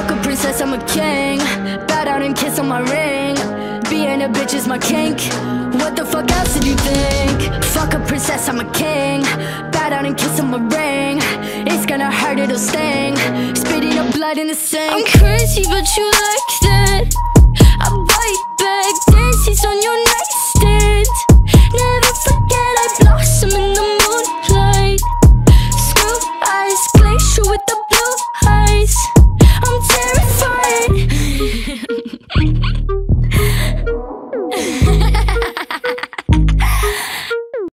Fuck a princess, I'm a king. Bow down and kiss on my ring. Being a bitch is my kink. What the fuck else did you think? Fuck a princess, I'm a king. Bow down and kiss on my ring. It's gonna hurt, it'll sting. Spitting up blood in the sink. I'm crazy, but you like that. I bite back Dances on your nightstand. Never forget I blossom in the moonlight. Screw eyes, glacier with the